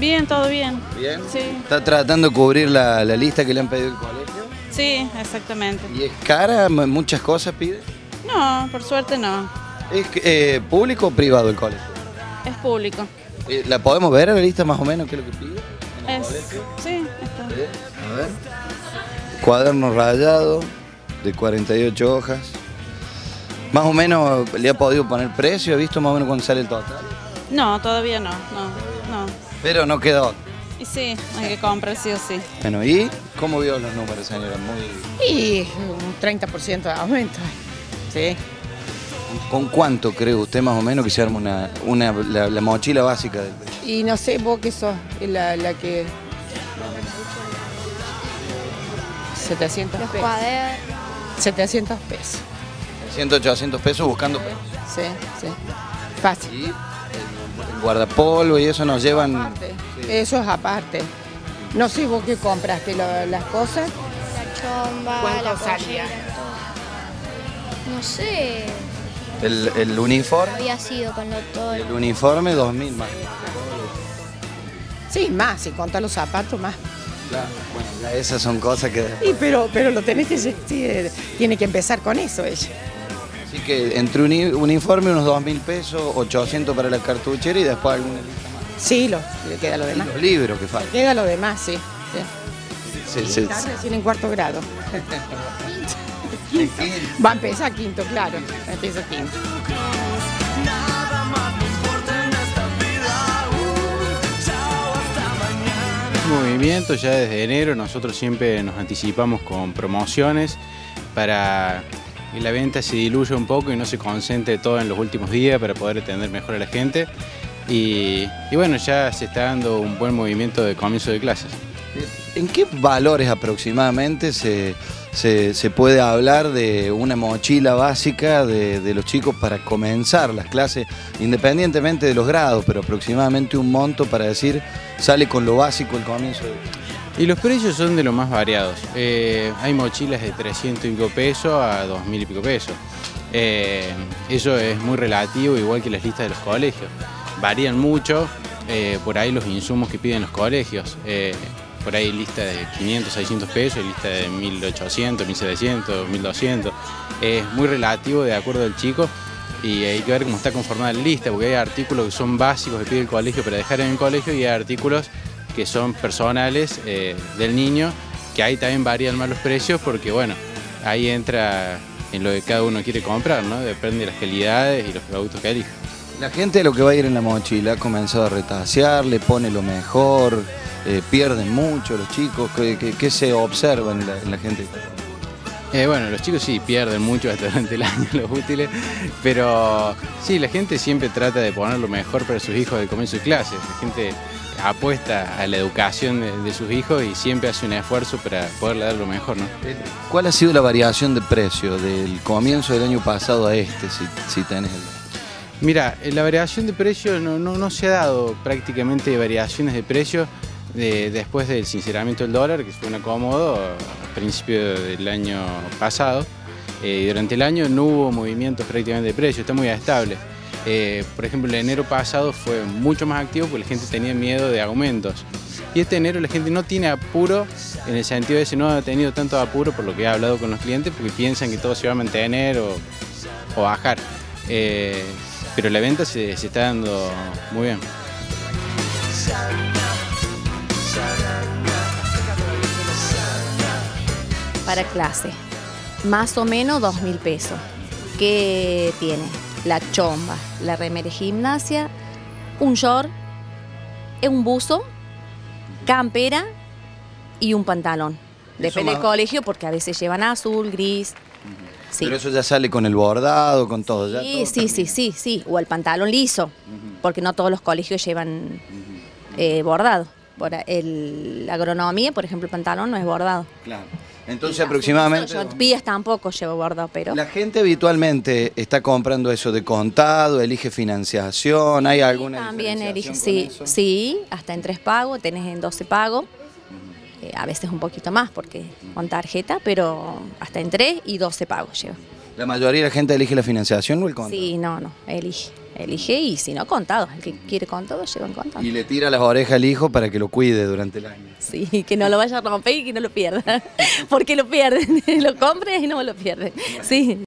Bien, todo bien. ¿Bien? Sí. ¿Está tratando de cubrir la, la lista que le han pedido el colegio? Sí, exactamente. ¿Y es cara? ¿Muchas cosas pide? No, por suerte no. ¿Es eh, público o privado el colegio? Es público. Eh, ¿La podemos ver a la lista más o menos qué es lo que pide? Es, sí, está. ¿Eh? A ver. Cuaderno rayado de 48 hojas. Más o menos le ha podido poner precio, ¿ha visto más o menos cuándo sale el total? No, todavía no, no. Pero no quedó. Y sí, hay que comprar sí o sí. Bueno, ¿y cómo vio los números, señora? Muy... Y un 30% de aumento. Sí. ¿Con cuánto cree usted más o menos que se arma una, una- la, la mochila básica del Y no sé, vos que sos la, la que... 700 Los pesos. cuadernos. 700 pesos. 100, 800 pesos buscando Sí, sí. Fácil. y el, guardapolvo y eso nos llevan Aparte, Eso es aparte. No sé vos qué compraste lo- las cosas. La chomba, ¿Cuánto la salía? pollera, todo. No sé, el, el uniforme. había sido con lo todo. El uniforme 2000 más. Sí, más, si contás los zapatos, más. Claro, bueno, ya esas son cosas que... Y pero, pero lo tenés que... sí, eh, tiene que empezar con eso ella. Así que entre uni- uniforme unos 2000 pesos, 800 para la cartuchera y después alguna lista más. Sí, lo, queda lo Y demás. los libros que faltan. Queda lo demás, sí. sí. Sí, sí, Está recién en cuarto grado. sí. Va a empezar quinto, claro. Empieza quinto. movimiento ya desde enero nosotros siempre nos anticipamos con promociones para que la venta se diluya un poco y no se concentre todo en los últimos días para poder atender mejor a la gente y, y bueno ya se está dando un buen movimiento de comienzo de clases. ¿En qué valores aproximadamente se, se- se puede hablar de una mochila básica de, de los chicos para comenzar las clases, independientemente de los grados, pero aproximadamente un monto para decir, sale con lo básico el comienzo de... Y los precios son de los más variados. Eh, hay mochilas de 300 y pico pesos a 2000 y pico pesos. Eh, eso es muy relativo, igual que las listas de los colegios. Varían mucho eh, por ahí los insumos que piden los colegios. Por ahí lista de 500, 600 pesos, lista de 1800, 1700, 1200. Es muy relativo de acuerdo al chico y hay que ver cómo está conformada la lista, porque hay artículos que son básicos que pide el colegio para dejar en el colegio y hay artículos que son personales eh, del niño, que ahí también varían más los precios porque bueno, ahí entra en lo que cada uno quiere comprar, ¿no? Depende de las calidades y los productos que elija. La gente lo que va a ir en la mochila ha comenzado a retasear, le pone lo mejor, eh, pierden mucho los chicos, ¿qué, se observa en la, en la gente? Eh, bueno, los chicos sí pierden mucho hasta durante el año los útiles, pero sí, la gente siempre trata de poner lo mejor para sus hijos de comienzo de clases. La gente apuesta a la educación de, de sus hijos y siempre hace un esfuerzo para poderle dar lo mejor, ¿no? ¿Cuál ha sido la variación de precio del comienzo del año pasado a este, si, si tenés el... Mira, eh, la variación de precio no, no- no se ha dado prácticamente variaciones de precio de- después del sinceramiento del dólar, que fue un acomodo a principio del año pasado. Eh, durante el año no hubo movimientos prácticamente de precio, está muy estable. Eh, por ejemplo, el enero pasado fue mucho más activo porque la gente tenía miedo de aumentos. Y este enero la gente no tiene apuro, en el sentido de que no ha tenido tanto apuro por lo que he hablado con los clientes, porque piensan que todo se va a mantener o, o bajar. Eh, pero la venta se está dando muy bien. Para clase. Más o menos dos mil pesos. ¿Qué tiene? La chomba, la remera de gimnasia, un short, un buzo, campera y un pantalón. Depende del colegio porque a veces llevan azul, gris. Sí. Pero eso ya sale con el bordado, con todo. ya Sí, todo sí, sí, sí, sí. O el pantalón liso, porque no todos los colegios llevan eh, bordado. Por el, la agronomía, por ejemplo, el pantalón no es bordado. Claro. Entonces aproximadamente... Yo pías tampoco llevo bordado, pero... La gente habitualmente está comprando eso de contado, elige financiación, ¿hay alguna También elige, sí, eso? sí, hasta en tres pagos, tenés en 12 pagos, eh, a veces un poquito más porque con tarjeta, pero hasta en 3 y 12 pagos llevo. ¿La mayoría de la gente elige la financiación o el contado? Sí, no, no, elige, elige y si no, contado. El que quiere contado, llevan contado. Y le tira las orejas al hijo para que lo cuide durante el año. Sí, que no lo vaya a romper y que no lo pierda. Porque lo pierden. lo compres y no lo pierden. Sí.